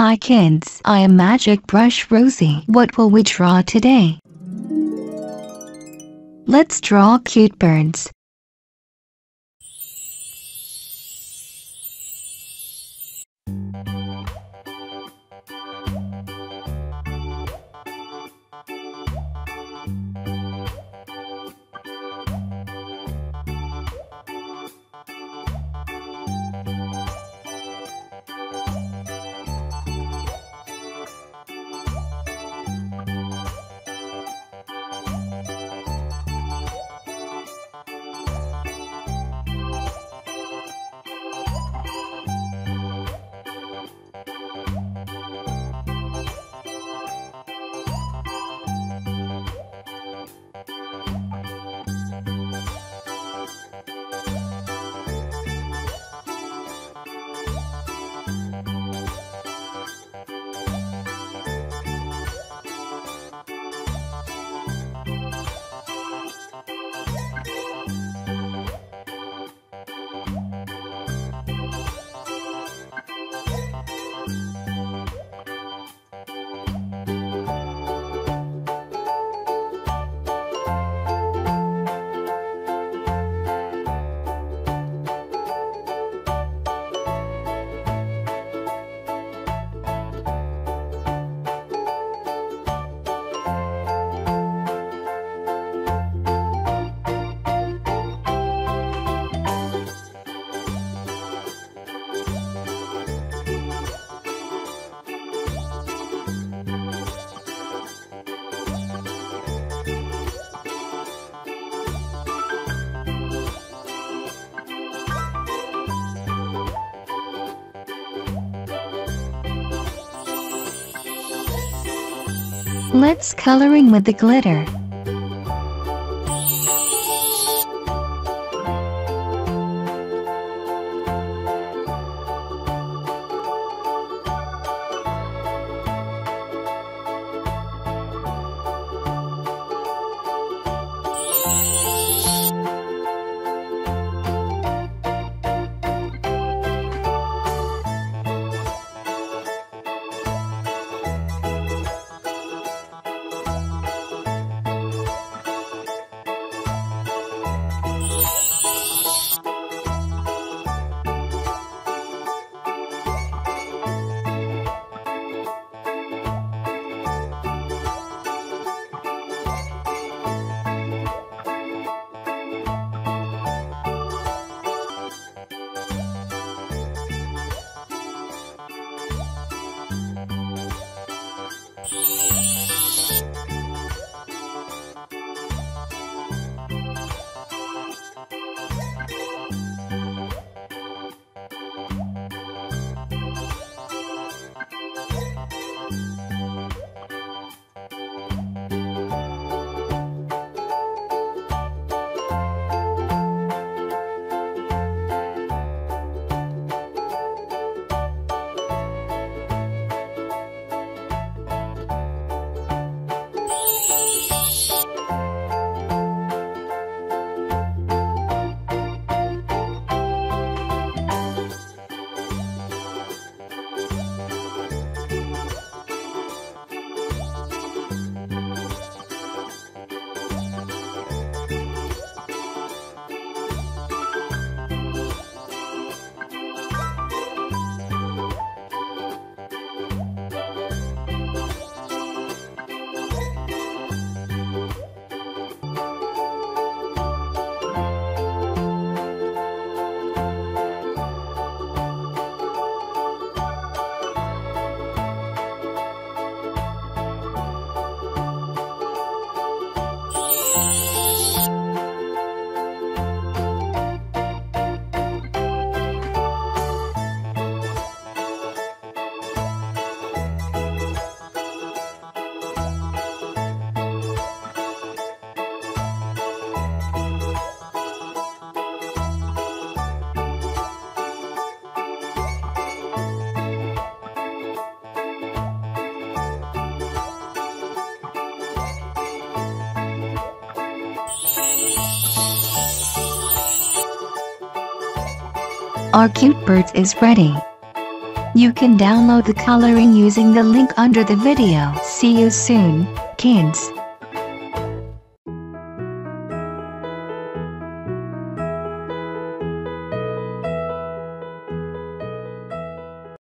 Hi kids, I am Magic Brush Rosie. What will we draw today? Let's draw cute birds. Let's coloring with the glitter. Our cute birds is ready. You can download the coloring using the link under the video. See you soon, kids.